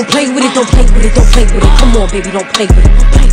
Don't play with it, don't play with it, don't play with it. Come on, baby, don't play with it.